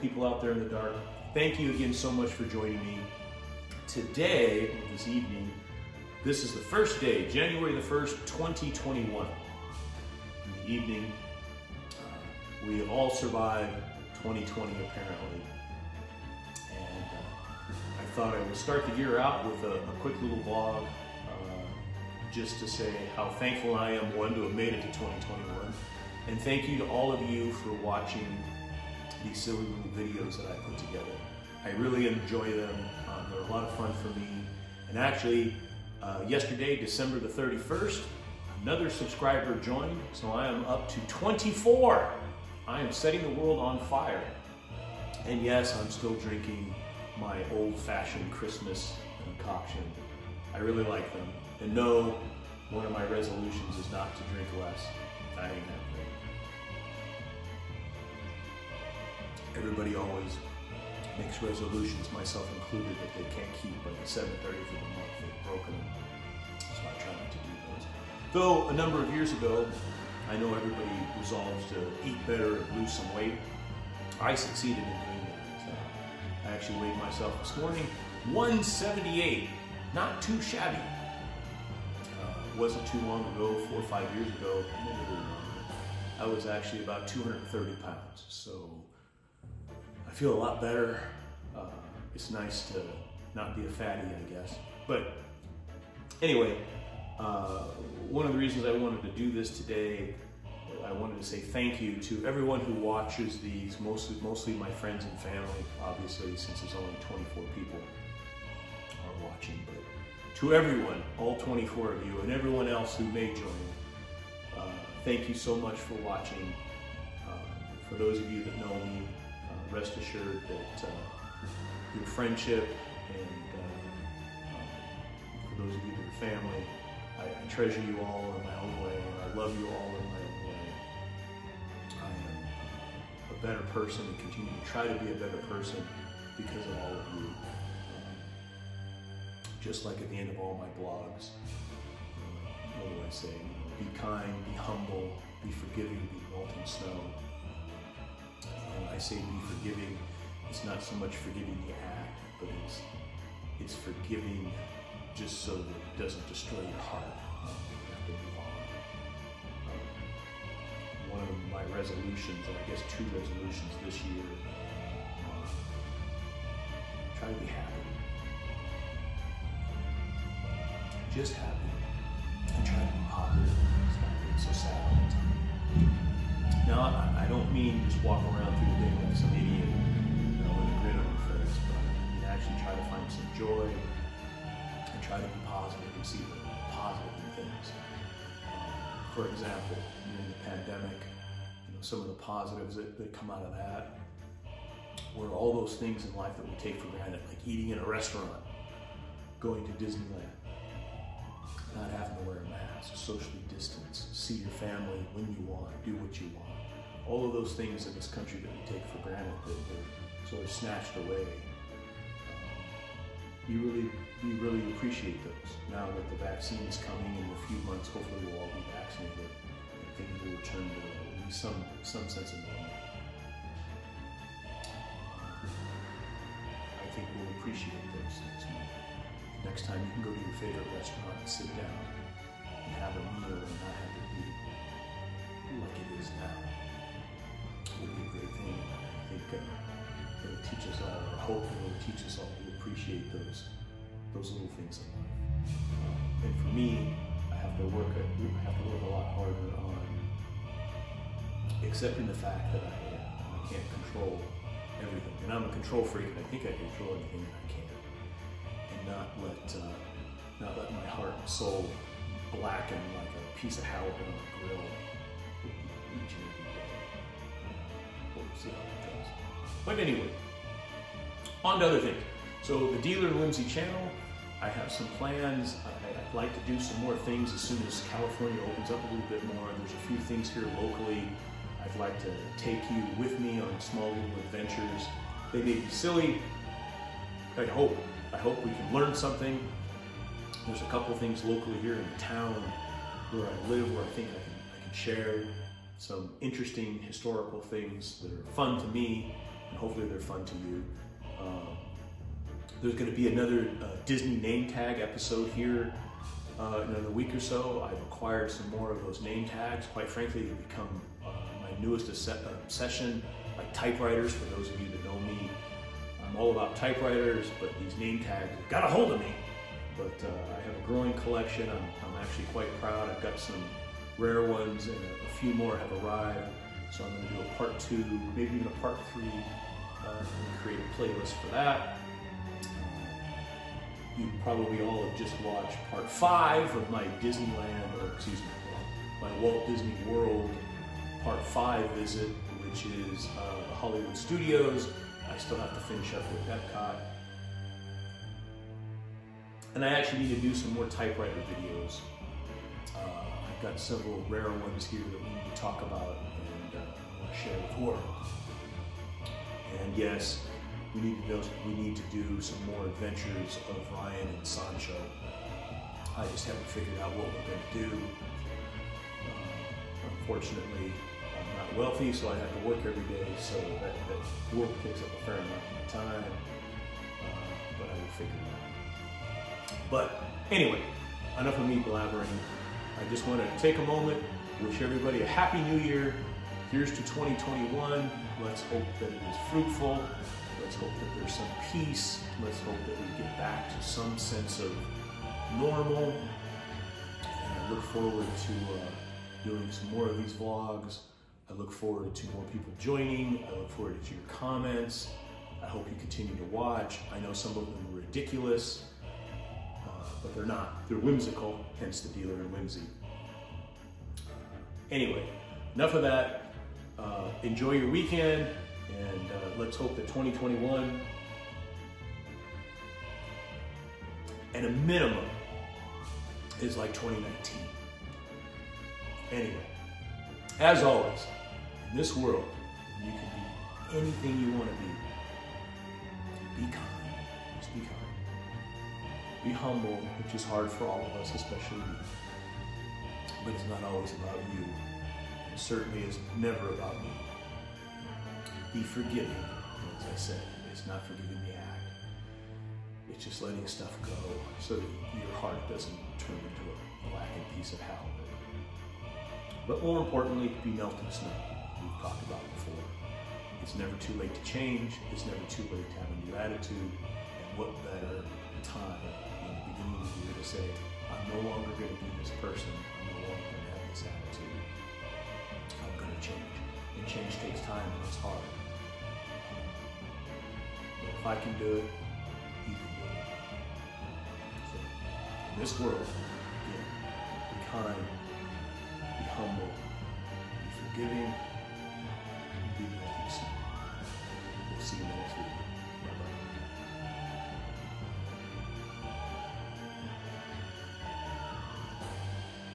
people out there in the dark, thank you again so much for joining me. Today, this evening, this is the first day, January the 1st, 2021. In the evening, uh, we all survived 2020 apparently. And uh, I thought I would start the year out with a, a quick little vlog uh, just to say how thankful I am, one, to have made it to 2021. And thank you to all of you for watching these silly little videos that I put together. I really enjoy them. Um, they're a lot of fun for me. And actually, uh, yesterday, December the 31st, another subscriber joined, so I am up to 24. I am setting the world on fire. And yes, I'm still drinking my old-fashioned Christmas concoction. I really like them. And no, one of my resolutions is not to drink less. I ain't that Everybody always makes resolutions, myself included, that they can't keep by the 7:30th of the month. They've broken them. So I try not to do those. Though a number of years ago, I know everybody resolves to eat better and lose some weight. I succeeded in doing that. Uh, I actually weighed myself this morning, 178, not too shabby. Uh, wasn't too long ago, four or five years ago, I was actually about 230 pounds. So feel a lot better. Uh, it's nice to not be a fatty, I guess. But anyway, uh, one of the reasons I wanted to do this today, I wanted to say thank you to everyone who watches these, mostly, mostly my friends and family, obviously, since there's only 24 people are watching. But to everyone, all 24 of you, and everyone else who may join, uh, thank you so much for watching. Uh, for those of you that know me, rest assured that uh, your friendship and uh, um, for those of you that are family, I, I treasure you all in my own way, and I love you all in my own way. I am a better person and continue to try to be a better person because of all of you. Um, just like at the end of all my blogs, uh, what do I say? Be kind, be humble, be forgiving, be melting snow. I say be forgiving, it's not so much forgiving the act, but it's it's forgiving just so that it doesn't destroy your heart. One of my resolutions, and I guess two resolutions this year, uh, try to be happy. Just happy. And try to be positive. Stop being so sad all the time. Now, I, I don't mean just walk around through the day like some idiot, you know, with a grin on your face, but mean actually try to find some joy and try to be positive and see the positive in things. For example, during the pandemic, you know, some of the positives that, that come out of that were all those things in life that we take for granted, like eating in a restaurant, going to Disneyland, not having to wear a mask, socially distance, see your family when you want, do what you want. All of those things in this country that we take for granted that were sort of snatched away. Um, you really, you really appreciate those. Now that the vaccine is coming in a few months, hopefully we'll all be vaccinated and things will return to at least some, some sense of normal. I think we'll appreciate more. Next time you can go to your favorite restaurant and sit down and have a meal and not have it be like it is now. It would be a great thing. I think uh, it'll teach us all, or hope it will teach us all to appreciate those those little things in life. And for me, I have to work. I have to work a lot harder on accepting the fact that I, I can't control everything, and I'm a control freak, and I think I control everything that I can, and not let uh, not let my heart and soul blacken like a piece of halibut on a grill each and every day. We'll see how that goes. But anyway, on to other things. So the Dealer Whimsy channel, I have some plans. I'd like to do some more things as soon as California opens up a little bit more. There's a few things here locally. I'd like to take you with me on small little adventures. They may be silly. I hope. I hope we can learn something. There's a couple things locally here in the town where I live where I think I can, I can share some interesting historical things that are fun to me and hopefully they're fun to you. Um, there's going to be another uh, Disney name tag episode here uh, in another week or so. I've acquired some more of those name tags. Quite frankly, they've become uh, my newest obsession. Like typewriters, for those of you that know me, I'm all about typewriters, but these name tags got a hold of me. But uh, I have a growing collection. I'm, I'm, actually quite proud. I've got some rare ones, and a, few more have arrived. So I'm to do a part two, maybe even a part three, uh, and create a playlist for that. You probably all have just watched part five of my Disneyland, or excuse me, my Walt Disney World part five visit, which is uh, Hollywood Studios. I still have to finish up with Epcot. And I actually need to do some more typewriter videos. Uh, I've got several rare ones here that we need to talk about and uh, share with the world. And yes, we need to know, we need to do some more adventures of Ryan and Sancho. I just haven't figured out what we're going to do. Uh, unfortunately, I'm not wealthy, so I have to work every day, so that work takes up a fair amount of my time. Uh, but I will figure it out. But anyway, enough of me blabbering. I just want to take a moment, wish everybody a happy new year. Here's to 2021. Let's hope that it is fruitful. Let's hope that there's some peace. Let's hope that we get back to some sense of normal. And I look forward to uh, doing some more of these vlogs. I look forward to more people joining. I look forward to your comments. I hope you continue to watch. I know some of them are ridiculous but they're not. They're whimsical, hence the dealer in whimsy. Anyway, enough of that. Uh, enjoy your weekend, and uh, let's hope that 2021, at a minimum, is like 2019. Anyway, as always, this world, you can be anything you want to be. Be kind. Be humble, which is hard for all of us, especially me. But it's not always about you. It certainly is never about me. Be forgiving, as I said. It's not forgiving the act. It's just letting stuff go so that your heart doesn't turn into a blackened piece of hell. But more importantly, be melting snow. Talked about before. It's never too late to change. It's never too late to have a new attitude. And what better time than the beginning of the year to say, I'm no longer going to be this person. I'm no longer going to have this attitude. I'm going to change. And change takes time and it's hard. But if I can do it, you can do it. So, in this world, again, be kind, be humble, be forgiving, see you later.